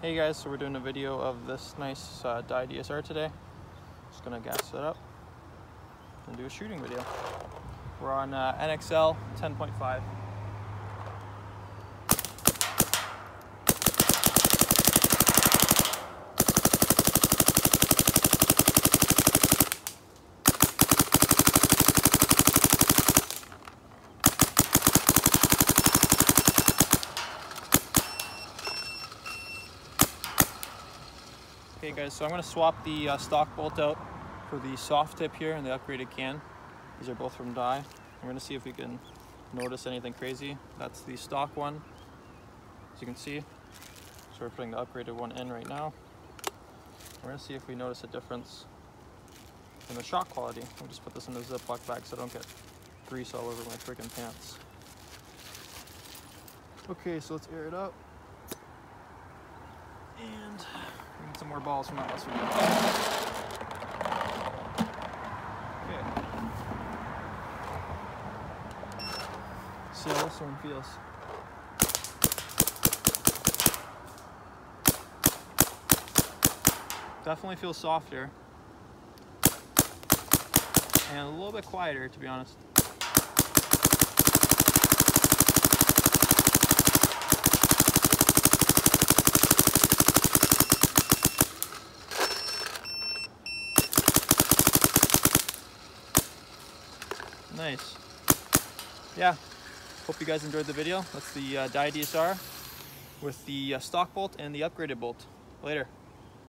Hey guys, so we're doing a video of this nice uh, DSR today. Just gonna gas it up and do a shooting video. We're on uh, NXL 10.5. Okay guys, so I'm going to swap the uh, stock bolt out for the soft tip here and the upgraded can. These are both from Dye. We're to see if we can notice anything crazy. That's the stock one, as you can see. So we're putting the upgraded one in right now. We're to see if we notice a difference in the shot quality. I'll just put this in the Ziploc bag so I don't get grease all over my freaking pants. Okay, so let's air it up. And some more balls from that video. Okay. See how this one feels. Definitely feels softer. And a little bit quieter, to be honest. Nice. Yeah, hope you guys enjoyed the video. That's the uh, Dye DSR with the uh, stock bolt and the upgraded bolt. Later.